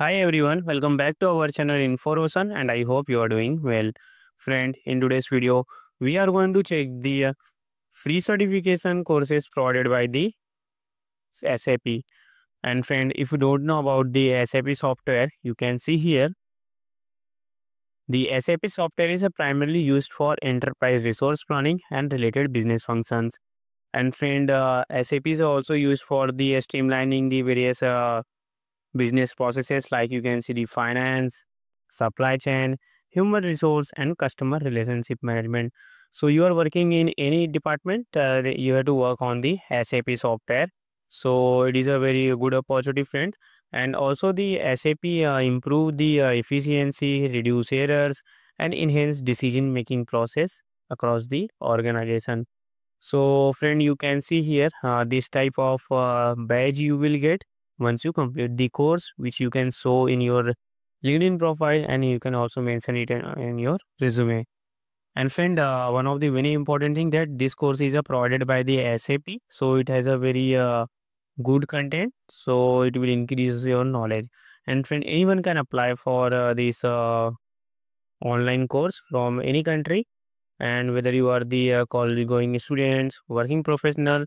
Hi everyone, welcome back to our channel InfoRoshan and I hope you are doing well. Friend, in today's video, we are going to check the uh, free certification courses provided by the SAP. And friend, if you don't know about the SAP software, you can see here. The SAP software is uh, primarily used for enterprise resource planning and related business functions. And friend, uh, SAP is also used for the streamlining the various uh, business processes like you can see the finance, supply chain, human resource, and customer relationship management. So you are working in any department, uh, you have to work on the SAP software. So it is a very good opportunity, friend. And also the SAP uh, improve the uh, efficiency, reduce errors, and enhance decision making process across the organization. So friend, you can see here uh, this type of uh, badge you will get once you complete the course which you can show in your linkedin profile and you can also mention it in, in your resume. And friend uh, one of the very important thing that this course is uh, provided by the sap so it has a very uh, good content so it will increase your knowledge. And friend anyone can apply for uh, this uh, online course from any country. And whether you are the uh, college going students working professional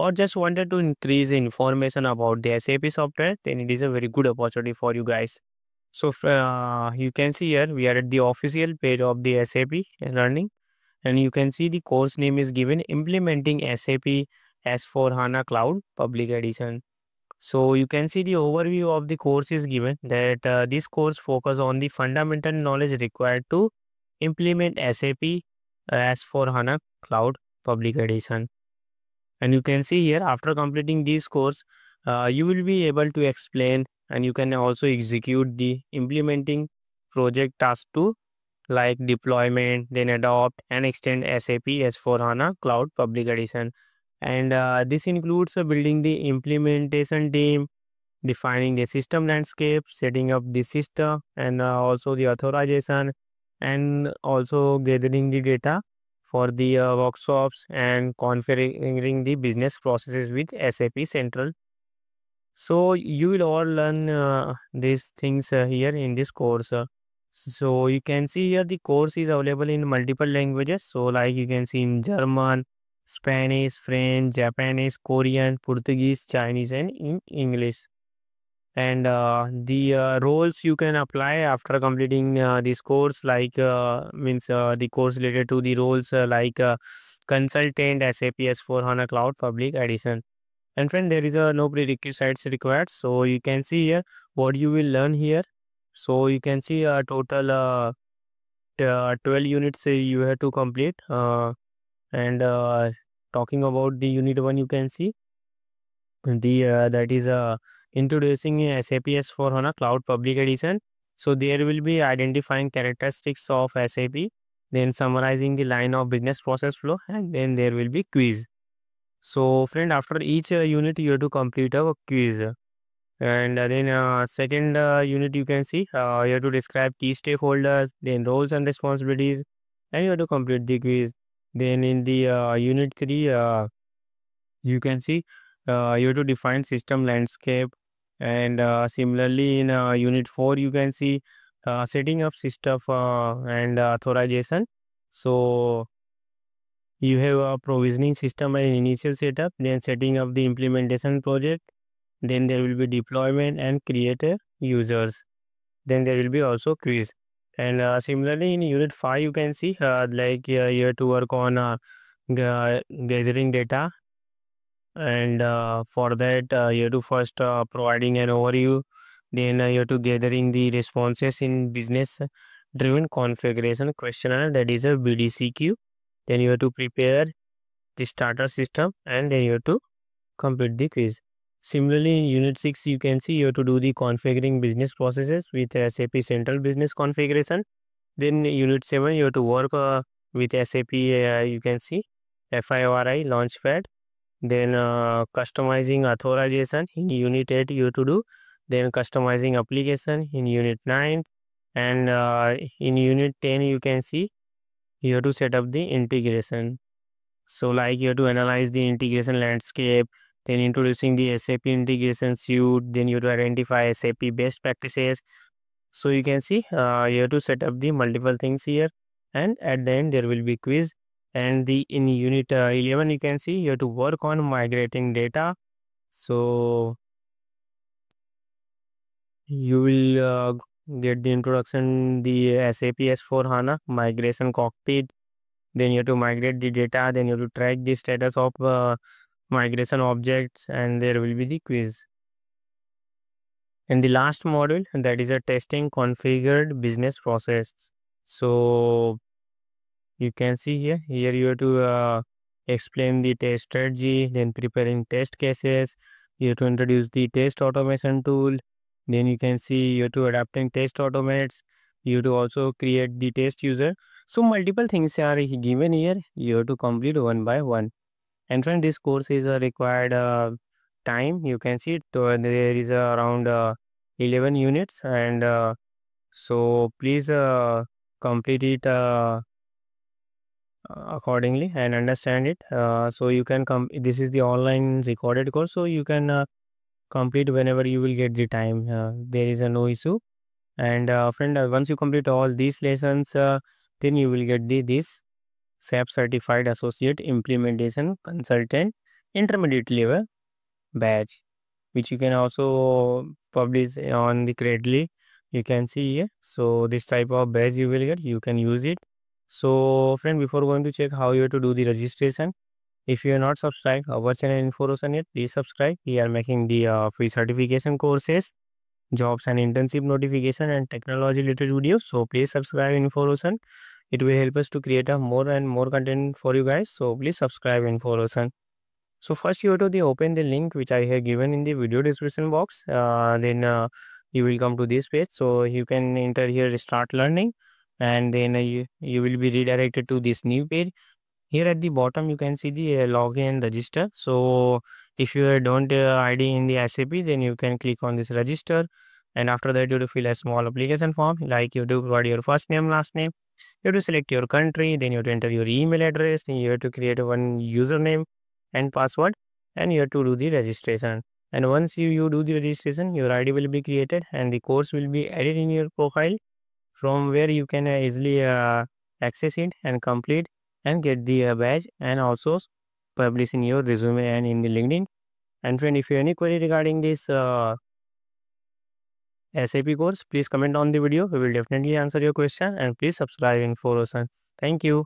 or just wanted to increase information about the SAP software, then it is a very good opportunity for you guys. So uh, you can see here we are at the official page of the SAP learning and you can see the course name is given implementing SAP S4 HANA Cloud Public Edition. So you can see the overview of the course is given that uh, this course focus on the fundamental knowledge required to implement SAP S4 HANA Cloud Public Edition and you can see here after completing this course uh, you will be able to explain and you can also execute the implementing project task to like deployment then adopt and extend sap s4 hana cloud public edition. And uh, this includes uh, building the implementation team defining the system landscape setting up the system and uh, also the authorization and also gathering the data for the uh, workshops and configuring the business processes with SAP Central. So you will all learn uh, these things uh, here in this course. so you can see here the course is available in multiple languages. So like you can see in German, Spanish, French, Japanese, Korean, Portuguese, Chinese, and in English and uh, the uh, roles you can apply after completing uh, this course like uh, means uh, the course related to the roles uh, like consultant sap s4 hana cloud public edition and friend there is a no prerequisites required. So you can see here what you will learn here. So you can see a total 12 units you have to complete and talking about the unit 1 you can see. The that is a introducing SAP S4 HANA Cloud Public Edition. So there will be identifying characteristics of SAP, then summarizing the line of business process flow, and then there will be quiz. So friend, after each uh, unit, you have to complete a quiz. And uh, then uh, second uh, unit, you can see uh, you have to describe key stakeholders, then roles and responsibilities, and you have to complete the quiz. Then in the unit three, you can see you have to define system landscape and uh, similarly in uh, unit 4 you can see uh, setting up system and authorization. So you have a provisioning system and initial setup then setting up the implementation project. Then there will be deployment and create users. Then there will be also quiz. And uh, similarly in unit 5 you can see uh, like uh, you have to work on gathering data and uh, for that uh, you have to first uh, providing an overview then uh, you have to gathering the responses in business driven configuration questionnaire that is a bdcq then you have to prepare the starter system and then you have to complete the quiz. Similarly in unit 6 you can see you have to do the configuring business processes with sap central business configuration. Then unit 7 you have to work uh, with sap you can see fiori launchpad then uh, customizing authorization in unit 8 you to do. Then customizing application in unit 9 and uh, in unit 10 you can see you have to set up the integration. So like you have to analyze the integration landscape then introducing the SAP integration suite, then you have to identify SAP best practices. So you can see uh, you have to set up the multiple things here. And at the end there will be quiz and the in unit uh, 11 you can see you have to work on migrating data. So you will uh, get the introduction the SAP S4 HANA migration cockpit. Then you have to migrate the data then you have to track the status of uh, migration objects and there will be the quiz. And the last module that is a testing configured business process. So you can see here. Here you have to uh, explain the test strategy then preparing test cases. You have to introduce the test automation tool. Then you can see you have to adapting test automates you have to also create the test user. So multiple things are given here. You have to complete one by one. And friend this course is a required uh, time. You can see it. Uh, there is uh, around uh, 11 units. And uh, so please uh, complete it uh, accordingly and understand it. Uh, so you can come this is the online recorded course so you can uh, complete whenever you will get the time. Uh, there is a no issue. And uh, friend uh, once you complete all these lessons uh, then you will get the this SAP certified associate implementation consultant intermediate level badge which you can also publish on the Credly. You can see here. So this type of badge you will get you can use it so friend before going to check how you have to do the registration if you are not subscribed our channel Inforoshan yet please subscribe. We are making the uh, free certification courses jobs and internship notification and technology related videos. So please subscribe Inforoshan it will help us to create a more and more content for you guys. So please subscribe Inforoshan so first you have to the open the link which I have given in the video description box. Uh, then uh, you will come to this page. So you can enter here start learning and then uh, you, you will be redirected to this new page. Here at the bottom you can see the uh, login register. So if you don't uh, ID in the SAP then you can click on this register and after that you have to fill a small application form like you do provide your first name last name. You have to select your country then you have to enter your email address then you have to create one username and password and you have to do the registration and once you, you do the registration your id will be created and the course will be added in your profile from where you can easily uh, access it and complete and get the uh, badge and also publish in your resume and in the linkedin. And friend if you have any query regarding this uh, sap course please comment on the video. We will definitely answer your question and please subscribe Inforoshan thank you